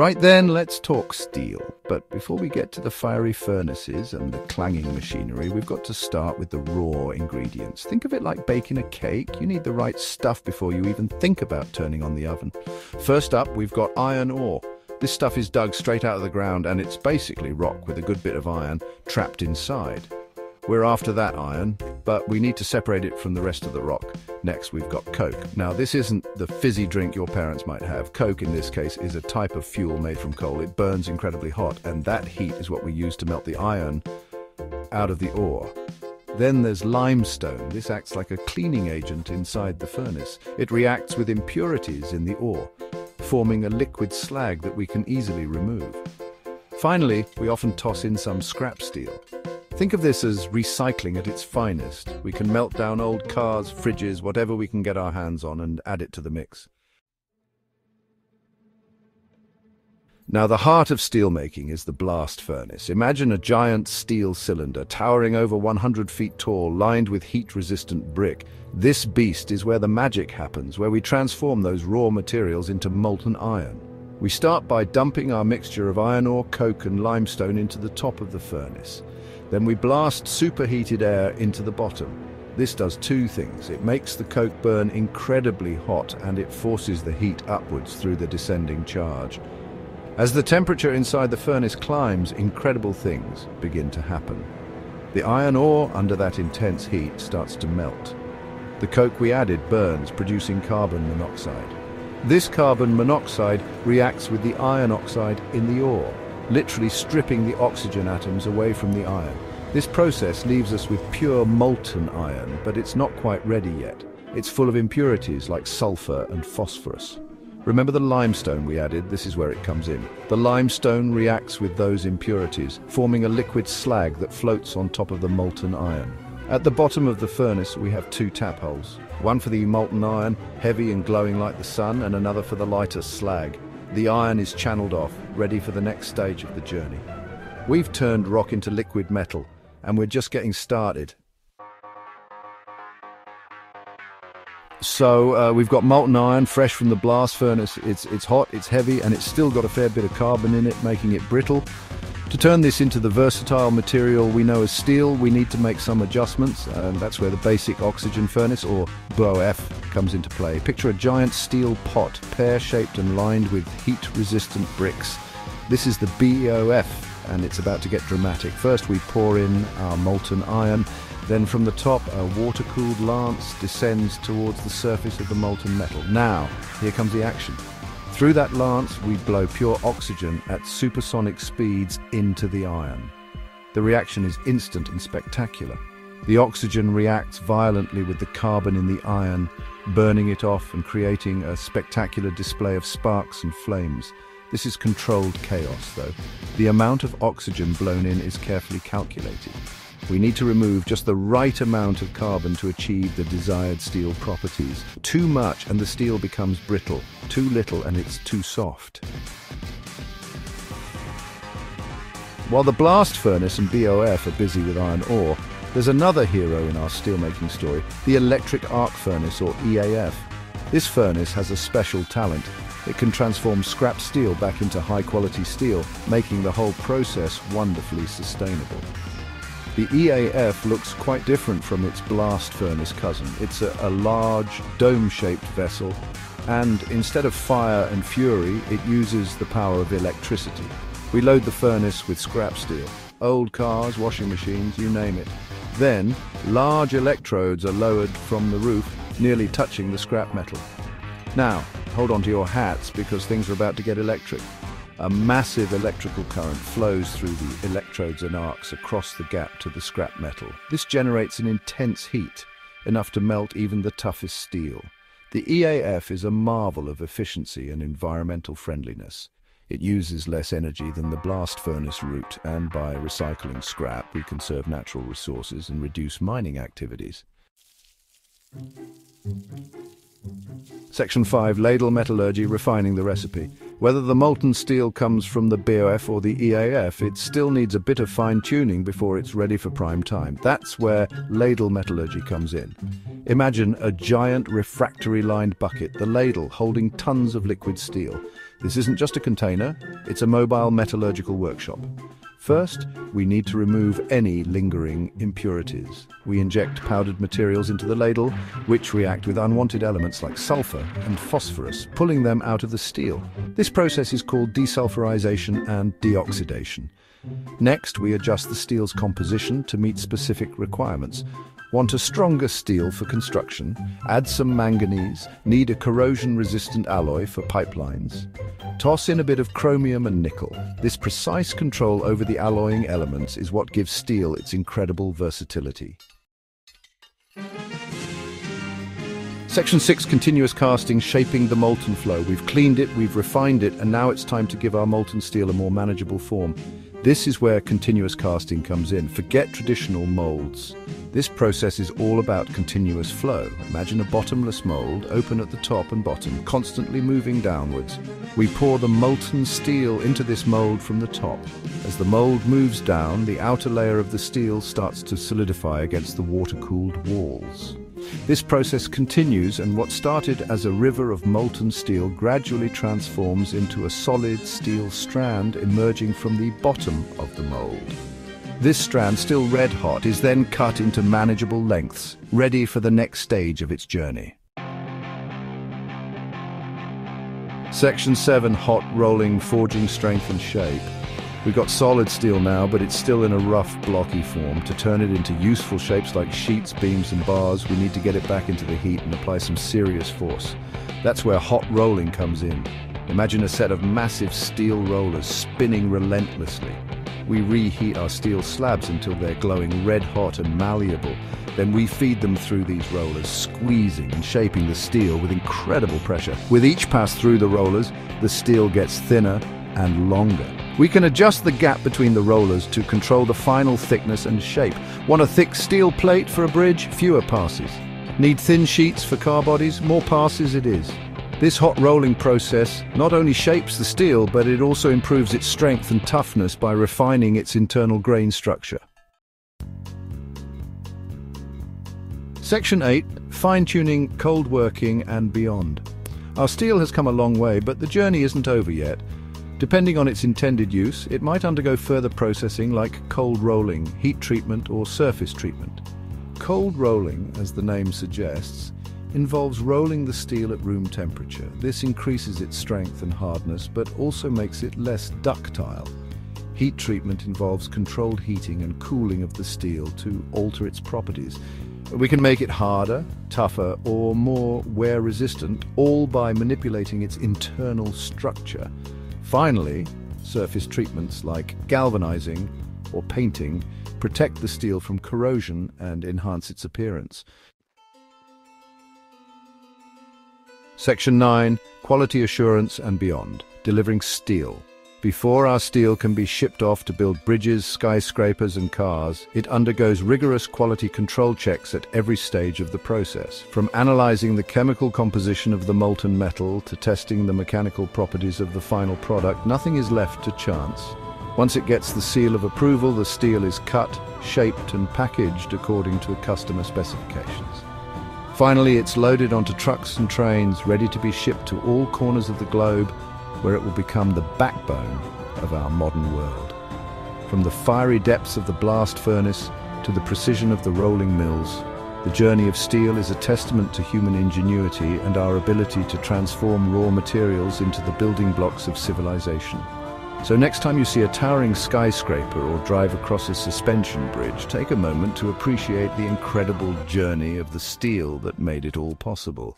Right then, let's talk steel. But before we get to the fiery furnaces and the clanging machinery, we've got to start with the raw ingredients. Think of it like baking a cake. You need the right stuff before you even think about turning on the oven. First up, we've got iron ore. This stuff is dug straight out of the ground and it's basically rock with a good bit of iron trapped inside. We're after that iron, but we need to separate it from the rest of the rock. Next, we've got Coke. Now, this isn't the fizzy drink your parents might have. Coke, in this case, is a type of fuel made from coal. It burns incredibly hot, and that heat is what we use to melt the iron out of the ore. Then there's limestone. This acts like a cleaning agent inside the furnace. It reacts with impurities in the ore, forming a liquid slag that we can easily remove. Finally, we often toss in some scrap steel. Think of this as recycling at its finest. We can melt down old cars, fridges, whatever we can get our hands on and add it to the mix. Now, the heart of steelmaking is the blast furnace. Imagine a giant steel cylinder towering over 100 feet tall, lined with heat-resistant brick. This beast is where the magic happens, where we transform those raw materials into molten iron. We start by dumping our mixture of iron ore, coke and limestone into the top of the furnace. Then we blast superheated air into the bottom. This does two things. It makes the coke burn incredibly hot and it forces the heat upwards through the descending charge. As the temperature inside the furnace climbs, incredible things begin to happen. The iron ore under that intense heat starts to melt. The coke we added burns, producing carbon monoxide. This carbon monoxide reacts with the iron oxide in the ore literally stripping the oxygen atoms away from the iron. This process leaves us with pure molten iron, but it's not quite ready yet. It's full of impurities like sulfur and phosphorus. Remember the limestone we added? This is where it comes in. The limestone reacts with those impurities, forming a liquid slag that floats on top of the molten iron. At the bottom of the furnace we have two tap holes. One for the molten iron, heavy and glowing like the sun, and another for the lighter slag. The iron is channeled off, ready for the next stage of the journey. We've turned rock into liquid metal, and we're just getting started. So uh, we've got molten iron, fresh from the blast furnace. It's, it's hot, it's heavy, and it's still got a fair bit of carbon in it, making it brittle. To turn this into the versatile material we know as steel, we need to make some adjustments, and that's where the basic oxygen furnace, or BOF, comes into play. Picture a giant steel pot, pear-shaped and lined with heat-resistant bricks. This is the BOF, and it's about to get dramatic. First we pour in our molten iron, then from the top a water-cooled lance descends towards the surface of the molten metal. Now, here comes the action. Through that lance, we blow pure oxygen at supersonic speeds into the iron. The reaction is instant and spectacular. The oxygen reacts violently with the carbon in the iron, burning it off and creating a spectacular display of sparks and flames. This is controlled chaos, though. The amount of oxygen blown in is carefully calculated. We need to remove just the right amount of carbon to achieve the desired steel properties. Too much and the steel becomes brittle. Too little and it's too soft. While the blast furnace and BOF are busy with iron ore, there's another hero in our steelmaking story, the electric arc furnace or EAF. This furnace has a special talent. It can transform scrap steel back into high-quality steel, making the whole process wonderfully sustainable. The EAF looks quite different from its blast furnace cousin. It's a, a large, dome-shaped vessel, and instead of fire and fury, it uses the power of electricity. We load the furnace with scrap steel, old cars, washing machines, you name it. Then, large electrodes are lowered from the roof, nearly touching the scrap metal. Now, hold on to your hats because things are about to get electric. A massive electrical current flows through the electrodes and arcs across the gap to the scrap metal. This generates an intense heat, enough to melt even the toughest steel. The EAF is a marvel of efficiency and environmental friendliness. It uses less energy than the blast furnace route, and by recycling scrap, we conserve natural resources and reduce mining activities. Section 5. Ladle Metallurgy Refining the Recipe. Whether the molten steel comes from the BOF or the EAF, it still needs a bit of fine-tuning before it's ready for prime time. That's where ladle metallurgy comes in. Imagine a giant refractory-lined bucket, the ladle, holding tons of liquid steel. This isn't just a container, it's a mobile metallurgical workshop. First, we need to remove any lingering impurities. We inject powdered materials into the ladle, which react with unwanted elements like sulfur and phosphorus, pulling them out of the steel. This process is called desulfurization and deoxidation. Next, we adjust the steel's composition to meet specific requirements. Want a stronger steel for construction? Add some manganese. Need a corrosion-resistant alloy for pipelines? Toss in a bit of chromium and nickel. This precise control over the alloying elements is what gives steel its incredible versatility. Section 6 Continuous Casting Shaping the Molten Flow. We've cleaned it, we've refined it, and now it's time to give our molten steel a more manageable form. This is where continuous casting comes in. Forget traditional molds. This process is all about continuous flow. Imagine a bottomless mold, open at the top and bottom, constantly moving downwards. We pour the molten steel into this mold from the top. As the mold moves down, the outer layer of the steel starts to solidify against the water-cooled walls. This process continues and what started as a river of molten steel gradually transforms into a solid steel strand emerging from the bottom of the mold. This strand, still red hot, is then cut into manageable lengths, ready for the next stage of its journey. Section 7 Hot Rolling Forging Strength and Shape We've got solid steel now, but it's still in a rough, blocky form. To turn it into useful shapes like sheets, beams and bars, we need to get it back into the heat and apply some serious force. That's where hot rolling comes in. Imagine a set of massive steel rollers spinning relentlessly. We reheat our steel slabs until they're glowing red hot and malleable. Then we feed them through these rollers, squeezing and shaping the steel with incredible pressure. With each pass through the rollers, the steel gets thinner and longer. We can adjust the gap between the rollers to control the final thickness and shape. Want a thick steel plate for a bridge? Fewer passes. Need thin sheets for car bodies? More passes it is. This hot rolling process not only shapes the steel, but it also improves its strength and toughness by refining its internal grain structure. Section 8, Fine-tuning, cold working and beyond. Our steel has come a long way, but the journey isn't over yet. Depending on its intended use, it might undergo further processing like cold rolling, heat treatment or surface treatment. Cold rolling, as the name suggests, involves rolling the steel at room temperature. This increases its strength and hardness, but also makes it less ductile. Heat treatment involves controlled heating and cooling of the steel to alter its properties. We can make it harder, tougher, or more wear-resistant, all by manipulating its internal structure. Finally, surface treatments like galvanizing or painting protect the steel from corrosion and enhance its appearance. Section 9, Quality Assurance and Beyond, delivering steel. Before our steel can be shipped off to build bridges, skyscrapers and cars, it undergoes rigorous quality control checks at every stage of the process. From analyzing the chemical composition of the molten metal to testing the mechanical properties of the final product, nothing is left to chance. Once it gets the seal of approval, the steel is cut, shaped and packaged according to customer specifications. Finally, it's loaded onto trucks and trains, ready to be shipped to all corners of the globe where it will become the backbone of our modern world. From the fiery depths of the blast furnace to the precision of the rolling mills, the journey of steel is a testament to human ingenuity and our ability to transform raw materials into the building blocks of civilization. So next time you see a towering skyscraper or drive across a suspension bridge, take a moment to appreciate the incredible journey of the steel that made it all possible.